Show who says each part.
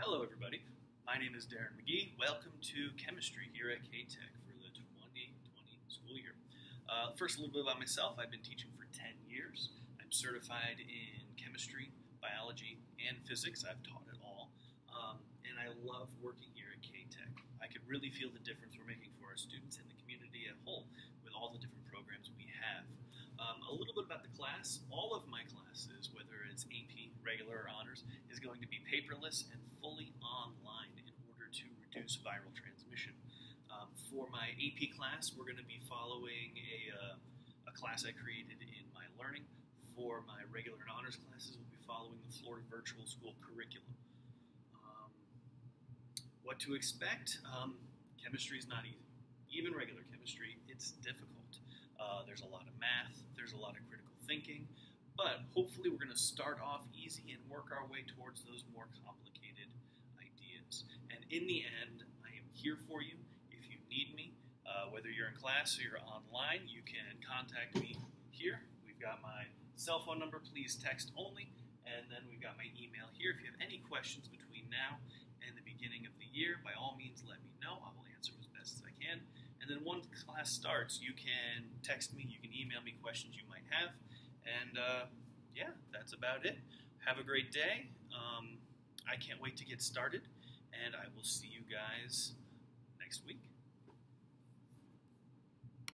Speaker 1: Hello, everybody. My name is Darren Magee. Welcome to chemistry here at K-Tech for the 2020 school year. Uh, first, a little bit about myself. I've been teaching for 10 years. I'm certified in chemistry, biology, and physics. I've taught it all. Um, and I love working here at K-Tech. I could really feel the difference we're making for our students and the community at whole with all the different programs we have. Um, a little bit about the class. All of my classes, whether it's AP, regular, or honors, going to be paperless and fully online in order to reduce viral transmission. Um, for my AP class, we're going to be following a, uh, a class I created in my learning. For my regular and honors classes, we'll be following the Florida Virtual School curriculum. Um, what to expect? Um, chemistry is not easy. Even regular chemistry, it's difficult. Uh, there's a lot of math, there's a lot of critical thinking, but hopefully we're going to start off easy and work our way towards those more complicated ideas. And in the end, I am here for you. If you need me, uh, whether you're in class or you're online, you can contact me here. We've got my cell phone number, please text only, and then we've got my email here. If you have any questions between now and the beginning of the year, by all means let me know. I will answer as best as I can. And then once class starts, you can text me, you can email me questions you might have. And uh, yeah, that's about it. Have a great day. Um, I can't wait to get started, and I will see you guys next week.